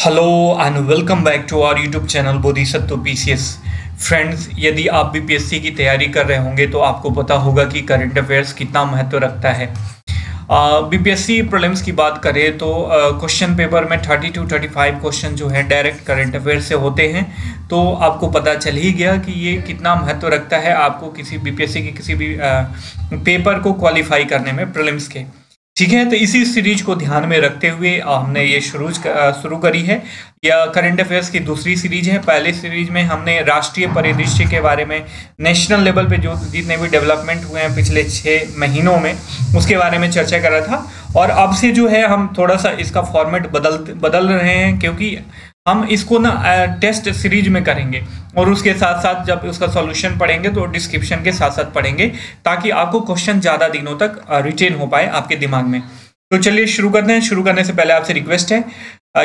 Hello and welcome back to our YouTube channel Bodhisatva PCS friends यदि आप BPSC की तैयारी कर रहे होंगे तो आपको पता होगा कि करंट अफेयर्स कितना महत्व रखता है। बीपीएससी प्रीलिम्स की बात करें तो क्वेश्चन पेपर में 30 टू 35 क्वेश्चन जो है डायरेक्ट करंट अफेयर से होते हैं। तो आपको पता चल ही गया कि ये कितना महत्व रखता है आपको किसी बीपीएससी के किसी भी पेपर को क्वालिफाई करने में प्रीलिम्स के। ठीक है तो इसी सीरीज़ को ध्यान में रखते हुए हमने ये शुरू शुरू करी है। या करंट अफेयर्स की दूसरी सीरीज़ है। पहले सीरीज़ में हमने राष्ट्रीय परिदृश्य के बारे में नेशनल लेवल पे जो जितने भी डेवलपमेंट हुए हैं पिछले छः महीनों में, उसके बारे में चर्चा करा था। और अब से जो है, हम थोड़ा सा इसका फॉर्मेट बदल बदल रहे हैं, क्योंकि हम इसको ना टेस्ट सीरीज़ में करेंगे। और उसके साथ साथ जब उसका सॉल्यूशन पढ़ेंगे तो डिस्क्रिप्शन के साथ साथ पढ़ेंगे, ताकि आपको क्वेश्चन ज़्यादा दिनों तक रिटेन हो पाए आपके दिमाग में। तो चलिए शुरू करते हैं। शुरू करने से पहले आपसे रिक्वेस्ट है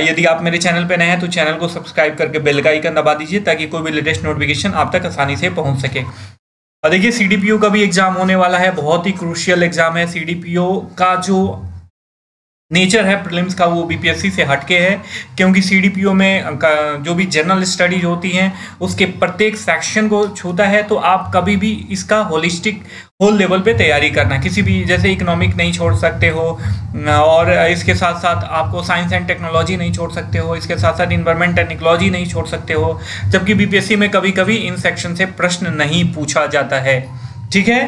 यदि आप मेरे चैनल पर नए हैं तो चैनल को सब्सक्राइब करके बेल का आइकन दबा दीजिए, ताकि कोई भी लेटेस्ट नोटिफिकेशन आप तक आसानी से पहुँच सके। और देखिए सीडीपीओ का भी एग्ज़ाम होने वाला है। बहुत ही क्रूशियल एग्ज़ाम है। सीडीपीओ का जो नेचर है प्रीलिम्स का, वो बीपीएससी से हटके है, क्योंकि सीडीपीओ में जो भी जनरल स्टडीज़ होती हैं, उसके प्रत्येक सेक्शन को छूता है तो आप कभी भी इसका होलिस्टिक होल लेवल पे तैयारी करना, किसी भी, जैसे इकोनॉमिक नहीं छोड़ सकते हो, और इसके साथ साथ आपको साइंस एंड टेक्नोलॉजी नहीं छोड़ सकते हो, इसके साथ साथ इन्वायरमेंट एंड टेक्नोलॉजी नहीं छोड़ सकते हो, जबकि बीपीएससी में कभी कभी इन सेक्शन से प्रश्न नहीं पूछा जाता है। ठीक है?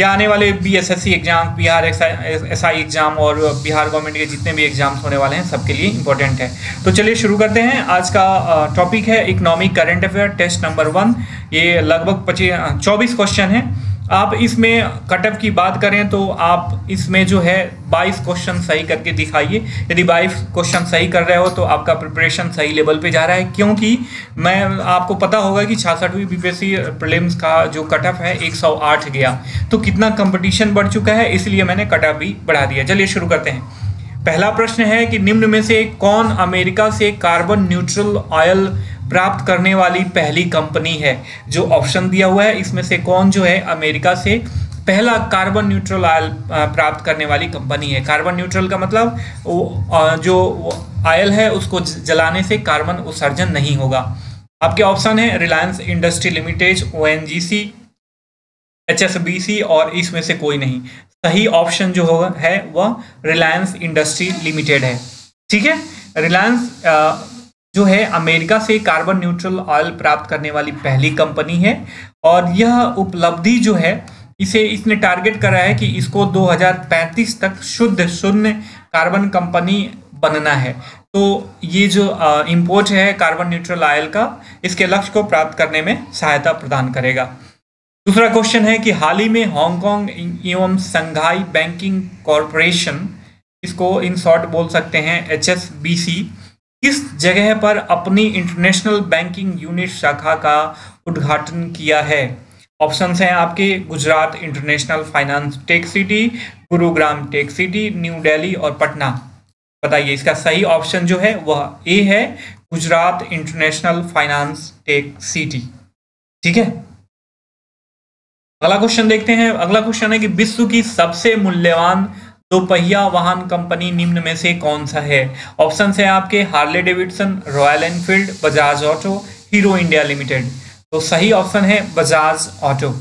या आने वाले B S S C exam Bihar S I exam और बिहार गवर्नमेंट के जितने भी एग्ज़ाम्स होने वाले हैं, सबके लिए इंपॉर्टेंट है। तो चलिए शुरू करते हैं। आज का टॉपिक है economic current affair test number one ये लगभग पच्चीस चौबीस क्वेश्चन है। आप इसमें कटअप की बात करें तो आप इसमें जो है 22 क्वेश्चन सही करके दिखाइए। यदि 22 क्वेश्चन सही कर रहे हो तो आपका प्रिपरेशन सही लेवल पे जा रहा है। क्योंकि मैं, आपको पता होगा कि छियासठवीं बीपीएससी प्रीलिम्स का जो कटअप है 108 गया। तो कितना कंपटीशन बढ़ चुका है, इसलिए मैंने कटअप भी बढ़ा दिया। चलिए शुरू करते हैं। पहला प्रश्न है कि निम्न में से कौन अमेरिका से कार्बन न्यूट्रल ऑयल प्राप्त करने वाली पहली कंपनी है? जो ऑप्शन दिया हुआ है, इसमें से कौन जो है अमेरिका से पहला कार्बन न्यूट्रल ऑयल प्राप्त करने वाली कंपनी है? कार्बन न्यूट्रल का मतलब वो जो ऑयल है, उसको जलाने से कार्बन उत्सर्जन नहीं होगा। आपके ऑप्शन है Reliance industry limited O N G C H S B C और इसमें से कोई नहीं। सही ऑप्शन जो होगा, है वह रिलायंस इंडस्ट्री लिमिटेड है। ठीक है? रिलायंस जो है अमेरिका से कार्बन न्यूट्रल ऑयल प्राप्त करने वाली पहली कंपनी है और यह उपलब्धि जो है, इसे इसने टारगेट करा है कि इसको 2035 तक शुद्ध शून्य कार्बन कंपनी बनना है। तो ये जो इंपोर्ट है कार्बन न्यूट्रल ऑयल का, इसके लक्ष्य को प्राप्त करने में सहायता प्रदान करेगा। दूसरा क्वेश्चन है कि हाल ही में हांगकांग एवं संघाई बैंकिंग कॉरपोरेशन इसको इन शॉर्ट बोल सकते हैं एचएसबीसी किस जगह पर अपनी इंटरनेशनल बैंकिंग यूनिट शाखा का उद्घाटन किया है? ऑप्शंस हैं आपके, Gujarat international finance tech city Gurugram tech city new Delhi और पटना। बताइए, इसका सही ऑप्शन जो है, वह ए है, Gujarat international finance tech city ठीक है? अगला क्वेश्चन देखते हैं। अगला क्वेश्चन है कि विश्व की सबसे मूल्यवान तो पहिया वाहन कंपनी निम्न में से कौन सा है? ऑप्शन है आपके Harley Davidson Royal Enfield Bajaj auto Hero India limited तो सही ऑप्शन है बजाज ऑटो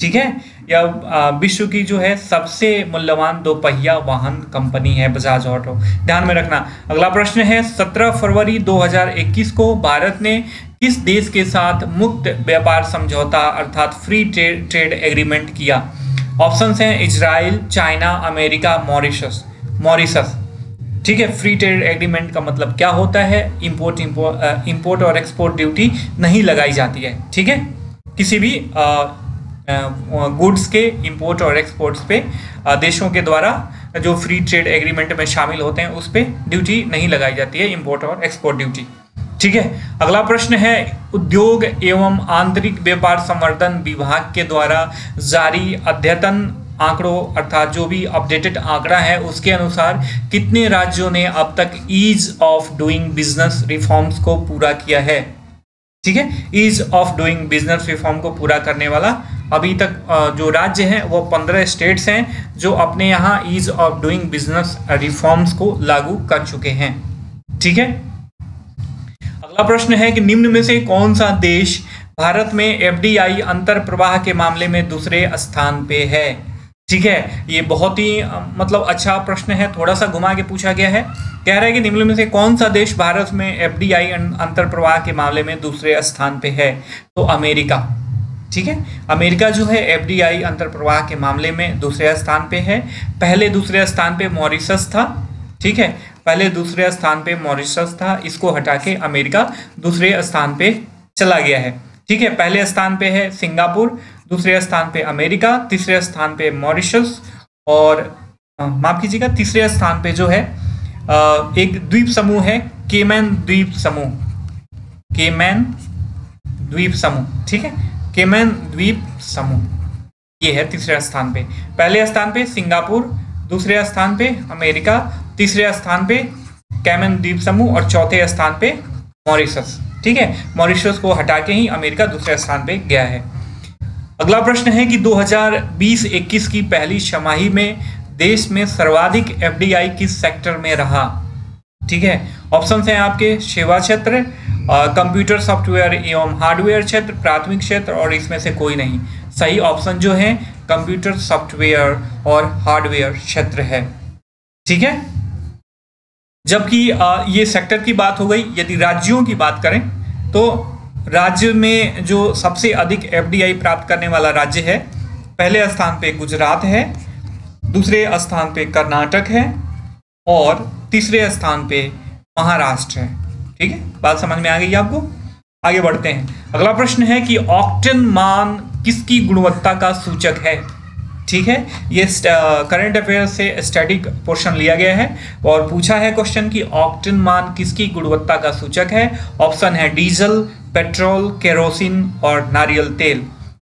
ठीक है? यह विश्व की जो है सबसे मूल्यवान दो पहिया वाहन कंपनी है बजाज ऑटो ध्यान में रखना। अगला प्रश्न है 17 फरवरी 2021 को भारत ने किस देश के साथ मुक्त व्यापार समझौता अर्थात फ्री ट्रेड ट्रेड एग्रीमेंट किया। ऑप्शंस हैं Israel China America Mauritius Mauritius ठीक है फ्री ट्रेड एग्रीमेंट का मतलब क्या होता है? इंपोर्ट इंपोर्ट और एक्सपोर्ट ड्यूटी नहीं लगाई जाती है। ठीक है? किसी भी गुड्स के इंपोर्ट और एक्सपोर्ट्स पे देशों के द्वारा जो फ्री ट्रेड एग्रीमेंट में शामिल होते हैं, उस पर ड्यूटी नहीं लगाई जाती है इंपोर्ट और एक्सपोर्ट ड्यूटी ठीक है? अगला प्रश्न है, उद्योग एवं आंतरिक व्यापार संवर्धन विभाग के द्वारा जारी अद्यतन आंकड़ों अर्थात जो भी अपडेटेड आंकड़ा है, उसके अनुसार कितने राज्यों ने अब तक ease of doing business reforms को पूरा किया है? ठीक है? Ease of doing business reform को पूरा करने वाला अभी तक जो राज्य हैं, वो पंद्रह स्टेट्स हैं, जो अपने यहाँ ease of doing business reforms को लागू कर चुके हैं। ठीक है? अगला प्रश्न है कि निम्न में से कौन सा देश भारत में एफडीआई अंतर प्रवाह के मामले में दूसरे स्थान पे है? ठीक है, ये बहुत ही मतलब अच्छा प्रश्न है, थोड़ा सा घुमा के पूछा गया है। कह रहा है कि निम्न में से कौन सा देश भारत में एफडीआई अंतर प्रवाह के मामले में दूसरे स्थान पे है? तो अमेरिका। ठीक है, अमेरिका जो है एफडीआई अंतर प्रवाह के मामले में दूसरे स्थान पे है। पहले दूसरे स्थान पे मॉरिशस था। ठीक है पहले दूसरे स्थान पे मॉरिशस था, इसको हटा के अमेरिका दूसरे स्थान पे चला गया है। ठीक है, पहले स्थान पे है सिंगापुर, दूसरे स्थान पे अमेरिका, तीसरे स्थान पे मॉरिशस और माफ़ कीजिएगा, तीसरे स्थान पे जो है एक द्वीप समूह है, केमैन द्वीप समूह। केमैन द्वीप समूह, ठीक है? केमैन द्वीप समूह, ये है तीसरे स्थान पे। पहले स्थान पे सिंगापुर, दूसरे स्थान पे अमेरिका तीसरे स्थान पे कैमन द्वीप समूह और चौथे स्थान पे मॉरिशस। ठीक है? मॉरिशस को हटा के ही अमेरिका दूसरे स्थान पे गया है। अगला प्रश्न है कि 2020-21 की पहली छमाही में देश में सर्वाधिक एफडीआई किस सेक्टर में रहा? ठीक है? ऑप्शन हैं आपके सेवा क्षेत्र कंप्यूटर सॉफ्टवेयर एवं हार्डवेयर क्षेत्र, प्राथमिक क्षेत्र और इसमें से कोई नहीं। सही ऑप्शन जो है, कंप्यूटर सॉफ्टवेयर और हार्डवेयर क्षेत्र है। ठीक है? जबकि ये सेक्टर की बात हो गई, यदि राज्यों की बात करें तो राज्य में जो सबसे अधिक एफडीआई प्राप्त करने वाला राज्य है, पहले स्थान पे गुजरात है, दूसरे स्थान पे कर्नाटक है, और तीसरे स्थान पे महाराष्ट्र है। ठीक है? बात समझ में आ गई आपको? आगे बढ़ते हैं। अगला प्रश्न है कि ऑक्टेन मान किसकी गुणवत्ता का सूचक है? ठीक है? ये करंट अफेयर से स्टैटिक पोर्शन लिया गया है और पूछा है क्वेश्चन कि ऑक्टेन मान किसकी गुणवत्ता का सूचक है? ऑप्शन है डीजल पेट्रोल केरोसिन और नारियल तेल।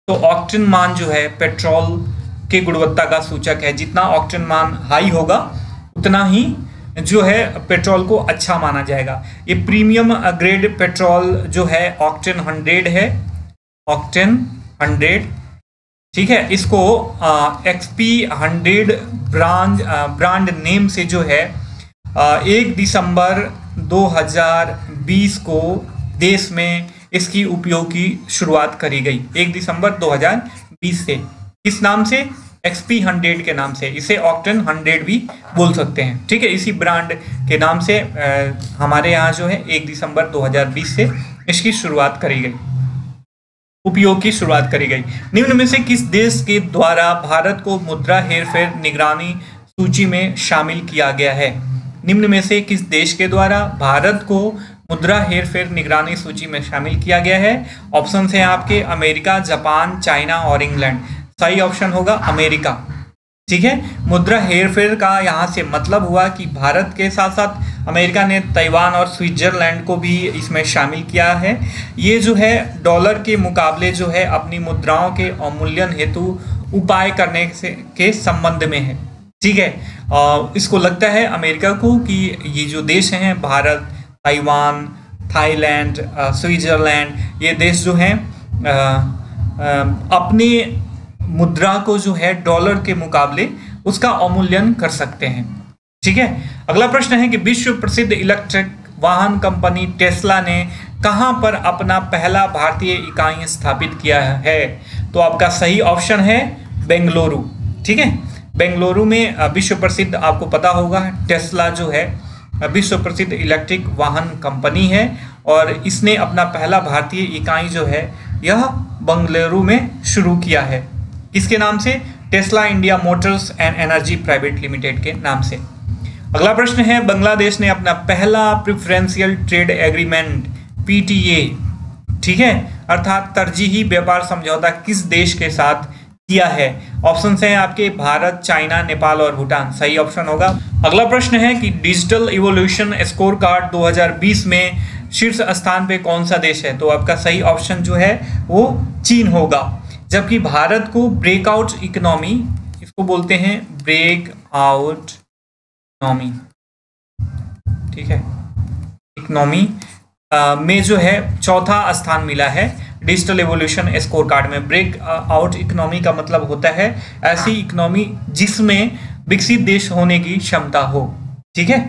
तो ऑक्टेन मान जो है पेट्रोल की गुणवत्ता का सूचक है। जितना ऑक्टेन मान हाई होगा, उतना ही जो है पेट्रोल को अच्छा माना जाएगा। ये प्रीमियम ग्रेड पेट्रोल जो है ऑक्टेन हंड्रेड है। ऑक्टेन हंड्रेड ठीक है? इसको XP hundred brand brand name से जो है एक दिसंबर 2020 को देश में इसकी उपयोग की शुरुआत करी गई। एक दिसंबर 2020 से। किस नाम से? एक्सपी हंड्रेड के नाम से। इसे ऑक्टन हंड्रेड भी बोल सकते हैं। ठीक है? इसी ब्रांड के नाम से आ, हमारे यहाँ जो है एक दिसंबर 2020 से इसकी शुरुआत करी गई। उपयोग की शुरुआत करी गई। निम्न में से किस देश के द्वारा भारत को मुद्रा हेरफेर निगरानी सूची में शामिल किया गया है? निम्न में से किस देश के द्वारा भारत को मुद्रा हेरफेर निगरानी सूची में शामिल किया गया है? ऑप्शन है आपके अमेरिका, जापान, चाइना और इंग्लैंड। सही ऑप्शन होगा अमेरिका। ठीक है? मुद्रा हेरफेर का यहाँ से मतलब हुआ कि भारत के साथ साथ अमेरिका ने ताइवान और स्विट्जरलैंड को भी इसमें शामिल किया है। ये जो है डॉलर के मुकाबले जो है अपनी मुद्राओं के अवमूल्यन हेतु उपाय करने से के संबंध में है। ठीक है आ, इसको लगता है अमेरिका को कि ये जो देश हैं भारत ताइवान थाईलैंड स्विट्जरलैंड ये देश जो हैं अपने मुद्रा को जो है डॉलर के मुकाबले उसका अवमूल्यन कर सकते हैं। ठीक है? अगला प्रश्न है कि विश्व प्रसिद्ध इलेक्ट्रिक वाहन कंपनी टेस्ला ने कहाँ पर अपना पहला भारतीय इकाई स्थापित किया है? तो आपका सही ऑप्शन है बेंगलुरु, ठीक है? बेंगलुरु में विश्व प्रसिद्ध आपको पता होगा, टेस्ला जो है विश्व प्रसिद्ध इलेक्ट्रिक वाहन कंपनी है और इसने अपना पहला भारतीय इकाई जो है, यह बंगलुरु में शुरू किया है। किसके नाम से? Tesla India motors and energy private limited के नाम से। अगला प्रश्न है, बांग्लादेश ने अपना पहला प्रिफरेंशियल ट्रेड एग्रीमेंट पीटीए ठीक है? अर्थात तरजीही व्यापार समझौता किस देश के साथ किया है? ऑप्शन है आपके भारत, चाइना, नेपाल और भूटान। सही ऑप्शन होगा। अगला प्रश्न है कि डिजिटल इवोल्यूशन स्कोर कार्ड 2020 में शीर्ष स्थान पे कौन सा देश है? तो आपका सही ऑप्शन जो है, वो चीन होगा। जबकि भारत को ब्रेकआउट इकोनॉमी इसको बोलते हैं? ब्रेक आउट इकोनॉमी ठीक है? इकोनॉमी में जो है, चौथा स्थान मिला है, डिजिटल एवोल्यूशन स्कोर कार्ड में। ब्रेक आउट इकोनॉमी का मतलब होता है, ऐसी इकोनॉमी जिसमें विकसित देश होने की क्षमता हो। ठीक है?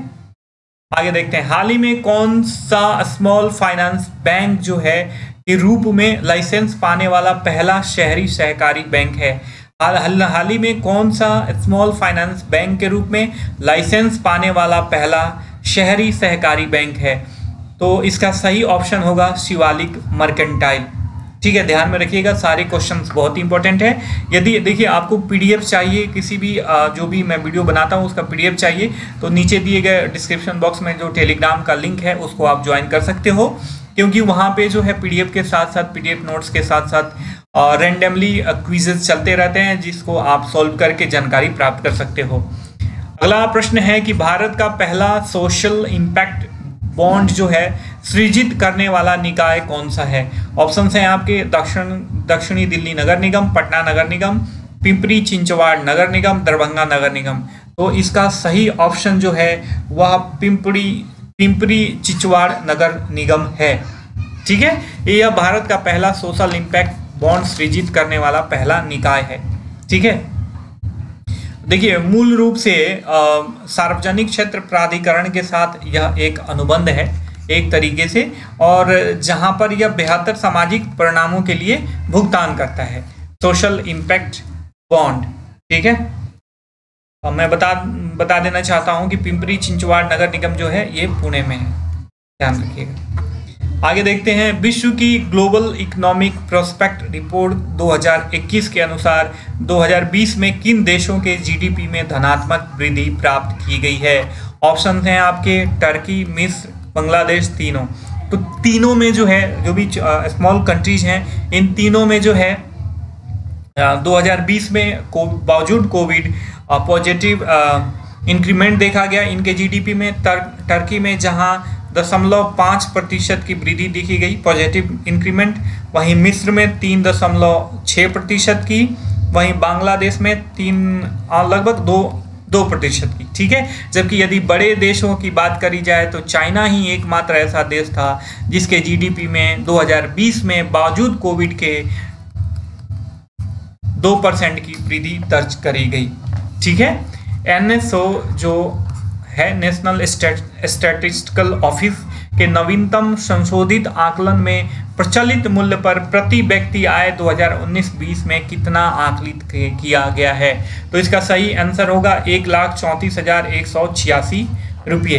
आगे देखते हैं। हाल ही में कौन सा स्मॉल फाइनेंस बैंक जो है, के रूप में लाइसेंस पाने वाला पहला शहरी सहकारी बैंक है? हाल ही में कौन सा स्मॉल फाइनेंस बैंक के रूप में लाइसेंस पाने वाला पहला शहरी सहकारी बैंक है? तो इसका सही ऑप्शन होगा शिवालिक मर्केंटाइल। ठीक है, ध्यान में रखिएगा, सारे क्वेश्चंस बहुत ही इंपॉर्टेंट है। यदि, देखिए, आपको पीडीएफ चाहिए, किसी भी जो भी मैं वीडियो बनाता हूँ, उसका पीडीएफ चाहिए तो नीचे दिए गए डिस्क्रिप्शन बॉक्स में जो टेलीग्राम का लिंक है, उसको आप ज्वाइन कर सकते हो। क्योंकि वहाँ पे जो है पीडीएफ के साथ साथ पीडीएफ नोट्स के साथ साथ रेंडमली क्विजेज चलते रहते हैं, जिसको आप सॉल्व करके जानकारी प्राप्त कर सकते हो। अगला प्रश्न है कि भारत का पहला सोशल इम्पैक्ट बॉन्ड जो है, सृजित करने वाला निकाय कौन सा है? ऑप्शन है आपके दक्षिण, दक्षिणी दिल्ली नगर निगम, पटना नगर निगम, पिंपरी चिंचवाड़ नगर निगम, दरभंगा नगर निगम। तो इसका सही ऑप्शन जो है, वह पिंपरी पिंपरी चिचवाड़ नगर निगम है। ठीक है? यह भारत का पहला सोशल इम्पैक्ट बॉन्ड सृजित करने वाला पहला निकाय है। ठीक है? देखिए, मूल रूप से सार्वजनिक क्षेत्र प्राधिकरण के साथ यह एक अनुबंध है, एक तरीके से, और जहाँ पर यह बेहतर सामाजिक परिणामों के लिए भुगतान करता है। सोशल इम्पैक्ट बॉन्ड ठीक है? मैं बता बता देना चाहता हूँ कि पिंपरी चिंचवाड़ नगर निगम जो है, ये पुणे में है। ध्यान रखिएगा। आगे देखते हैं, विश्व की ग्लोबल इकोनॉमिक प्रोस्पेक्ट रिपोर्ट 2021 के अनुसार 2020 में किन देशों के जीडीपी में धनात्मक वृद्धि प्राप्त की गई है? ऑप्शन हैं आपके, टर्की मिस्र बांग्लादेश तीनों। तो तीनों में जो है, जो भी स्मॉल कंट्रीज़ हैं, इन तीनों में जो है 2020 में को, बावजूद कोविड पॉजिटिव इंक्रीमेंट देखा गया इनके जीडीपी में तर, टर्की में जहाँ दशमलव पाँच प्रतिशत की वृद्धि देखी गई पॉजिटिव इंक्रीमेंट वहीं मिस्र में तीन दशमलव छः प्रतिशत की वहीं बांग्लादेश में तीन लगभग दो दो प्रतिशत की ठीक है? जबकि यदि बड़े देशों की बात करी जाए तो चाइना ही एकमात्र ऐसा देश था जिसके जीडीपी में 2020 में बावजूद कोविड के दो परसेंट की वृद्धि दर्ज करी गई ठीक है? एनएसओ जो है नेशनल स्टैटिस्टिकल ऑफ़िस के नवीनतम संशोधित आकलन में प्रचलित मूल्य पर प्रति व्यक्ति आय 2019-20 में कितना आकलित किया गया है? तो इसका सही आंसर होगा एक लाख चौंतीस हज़ार एक सौ छियासी रुपये।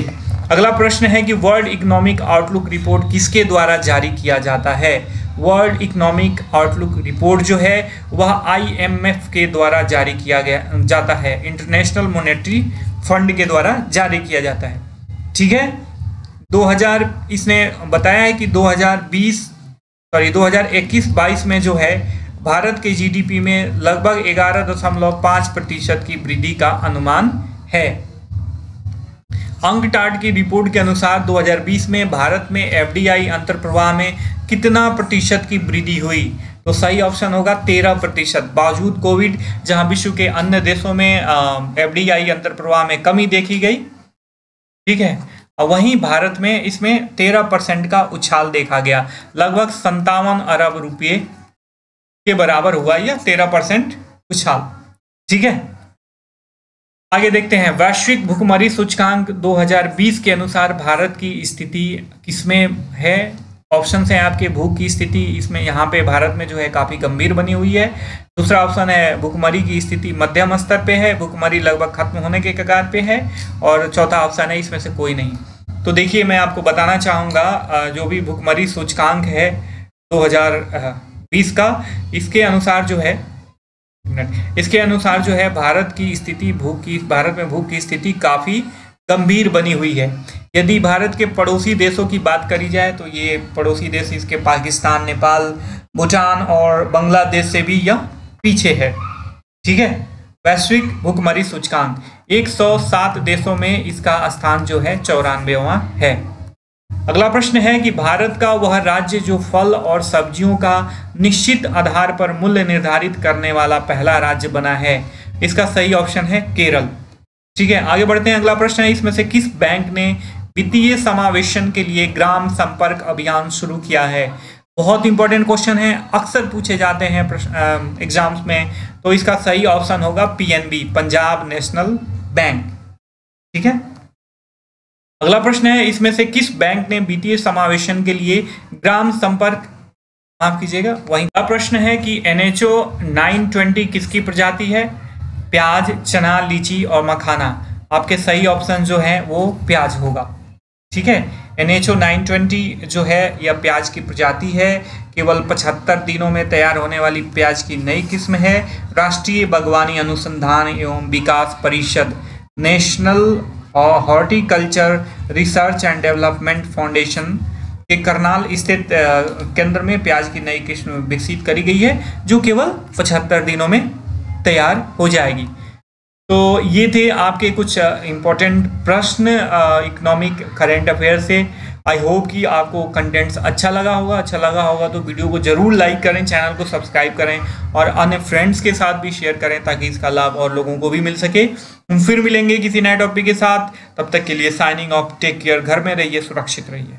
अगला प्रश्न है कि वर्ल्ड इकोनॉमिक आउटलुक रिपोर्ट किसके द्वारा जारी किया जाता है? वर्ल्ड इकोनॉमिक आउटलुक रिपोर्ट जो है, वह आईएमएफ के द्वारा जारी किया गया, जाता है। इंटरनेशनल मॉनेटरी फंड के द्वारा जारी किया जाता है। ठीक है? 2000 इसने बताया है कि 2020 सॉरी 2021-22 में जो है, भारत के जीडीपी में लगभग ग्यारह दशमलव पाँच प्रतिशत की वृद्धि का अनुमान है। अंकटाट की रिपोर्ट के अनुसार 2020 में भारत में एफडीआई अंतर्प्रवाह में कितना प्रतिशत की वृद्धि हुई? तो सही ऑप्शन होगा तेरह प्रतिशत। बावजूद कोविड, जहाँ विश्व के अन्य देशों में एफ़ डी आई अंतर प्रवाह में कमी देखी गई, ठीक है? वहीं भारत में इसमें तेरह परसेंट का उछाल देखा गया। लगभग संतावन अरब रुपये के बराबर हुआ यह तेरह परसेंट उछाल, ठीक है? आगे देखते हैं। वैश्विक भुखमरी सूचकांक 2020 के अनुसार भारत की स्थिति किसमें है? ऑप्शन है आपके, भूख की स्थिति इसमें यहाँ पे भारत में जो है काफ़ी गंभीर बनी हुई है। दूसरा ऑप्शन है, भूखमरी की स्थिति मध्यम स्तर पे है, भूखमरी लगभग खत्म होने के कगार पे है, और चौथा ऑप्शन है, इसमें से कोई नहीं। तो देखिए, मैं आपको बताना चाहूँगा जो भी भूखमरी सूचकांक है 2020 का, इसके अनुसार जो है इसके अनुसार जो है, भारत की स्थिति भूख की, भारत में भूख की स्थिति काफ़ी गंभीर बनी हुई है। यदि भारत के पड़ोसी देशों की बात करी जाए तो ये पड़ोसी देश इसके पाकिस्तान, नेपाल, भूटान और बांग्लादेश से भी यह पीछे है। ठीक है? वैश्विक भुखमरी सूचकांक 107 देशों में इसका स्थान जो है चौरानवेवा है। अगला प्रश्न है कि भारत का वह राज्य जो फल और सब्जियों का निश्चित आधार पर मूल्य निर्धारित करने वाला पहला राज्य बना है। इसका सही ऑप्शन है केरल। ठीक है, आगे बढ़ते हैं। अगला प्रश्न है, इसमें से किस बैंक ने वित्तीय समावेशन के लिए ग्राम संपर्क अभियान शुरू किया है? बहुत इंपॉर्टेंट क्वेश्चन है, अक्सर पूछे जाते हैं एग्ज़ाम्स में। तो इसका सही ऑप्शन होगा पीएनबी पंजाब नेशनल बैंक। ठीक है? अगला प्रश्न है, इसमें से किस बैंक ने वित्तीय समावेशन के लिए ग्राम संपर्क माफ़ कीजिएगा, वही का प्रश्न है कि एनएचओ 920 किसकी प्रजाति है? प्याज, चना, लीची और मखाना। आपके सही ऑप्शन जो है, वो प्याज होगा। ठीक है? एनएचओ 920 जो है, यह प्याज की प्रजाति है। केवल 75 दिनों में तैयार होने वाली प्याज की नई किस्म है। राष्ट्रीय बागवानी अनुसंधान एवं विकास परिषद, national horticulture research and development foundation के करनाल स्थित केंद्र में प्याज की नई किस्म विकसित करी गई है, जो केवल 75 दिनों में तैयार हो जाएगी। तो ये थे आपके कुछ इम्पोर्टेंट प्रश्न इकोनॉमिक करेंट अफेयर से। आई होप कि आपको कंटेंट्स अच्छा लगा होगा। अच्छा लगा होगा तो वीडियो को ज़रूर लाइक करें चैनल को सब्सक्राइब करें और अन्य फ्रेंड्स के साथ भी शेयर करें ताकि इसका लाभ और लोगों को भी मिल सके। हम फिर मिलेंगे किसी नए टॉपिक के साथ। तब तक के लिए साइनिंग ऑफ़ टेक केयर घर में रहिए, सुरक्षित रहिए।